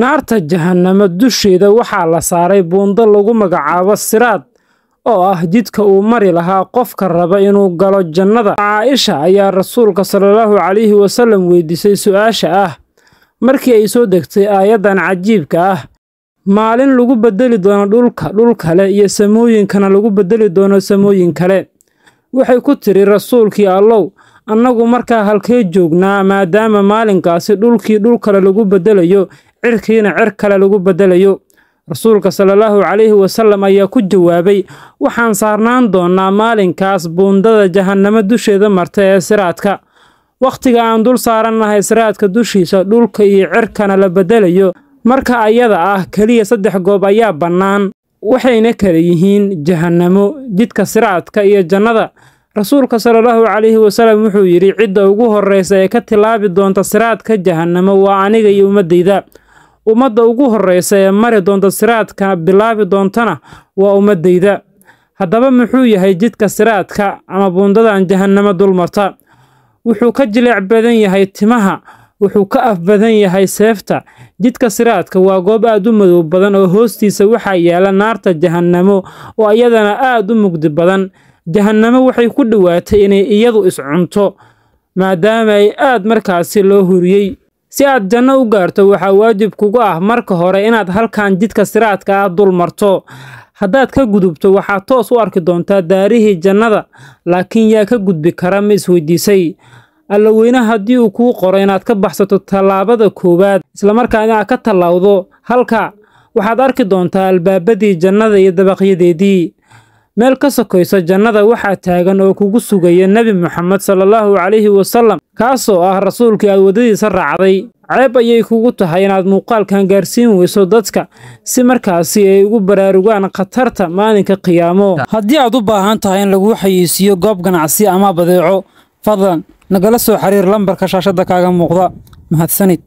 naarta jahannamo dusheeda waxaa la saaray buundo lagu magacaabo siraad oo ah jidka uu mari lahaa qofka raba inuu galo jannada. Caaisha ayaa rasuulka salaallahu calayhi wasallam weydiisay su'aasha ah markii ay soo degtay aayaddan cajiibka ah. Maalin lagu beddeli doono dhulka dhul kale iyo samooyinkana lagu beddeli doono samooyin kale. Waxay ku tidhi rasuulkii allow annagu markaa halkee joognaa maadaama maalinkaasi dhulkii dhul kale lagu beddelayo cirkiina cir kale lagu beddelayo rasuulka salaallahu calayhi wasallam ayaa ku jawaabay waxaan saarnaan doonnaa maalinkaas buundada jahannamo dusheeda marta ee siraadka. Wakhtiga aan dul saarannahay siraadka dushiisa dhulka iyo cirkana la beddelayo marka ayada ah keliya saddex goob ayaa bannaan. Waxayna kala yihiin jahannamo jidka siraadka iyo jannada. Rasuulka salaallahu calayhi wasallam wuxuu yidhi cidda ugu horraysa ee ka tilaabi doonta siraadka jahannamo waa aniga iyo ummaddayda ummadda ugu horraysa ee mari doonta siraadka bilaabi doontana waa ummaddayda. Haddaba muxuu yahay jidka siraadka ama buundadan jahannamo dulmarta wuxuu ka jileec badan yahay timaha wuxuu ka af badan yahay seefta. Jidka siraadka waa goob aad u madow badan oo hoostiisa waxaa yaalla naarta jahannamo oo iyadana aad u mugdi badan. Jahannamo waxay ku dhowaatay inay iyadu iscunto maadaama ay aad markaasi loo huriyey si aad janno u gaarto waxaa waajib kugu ah marka hore inaad halkan jidka siraadka ah dul marto. Haddaad ka gudubto waxaad toos u arki doontaa daarihii jannada laakiin yaa ka gudbi kara ma isweydiisay. Allaweyne haddii uu kuu qoro inaad ka baxsato tallaabada koowaad islamarkaa inaad ka tallaawdo halka waxaad arki doontaa albaabadii jannada iyo dabaqyadeedii meel ka sokayso jannada waxaa taagan oo kugu sugaya nebi moxamed salaallahu calayhi wasallam kaasoo ah rasuulkii aad waddadiisa raacday. Ceeb ayay kugu tahay inaad muuqaalkan gaarsiin weyso dadka si markaasi ay ugu baraarugaan khatarta maalinka qiyaamo. Haddii aad u baahan tahay in laguu xayeysiiyo goob ganacsi ama badeeco fadlan nagala soo xiriir lambarka shaashadda kaaga muuqda. Mahadsanid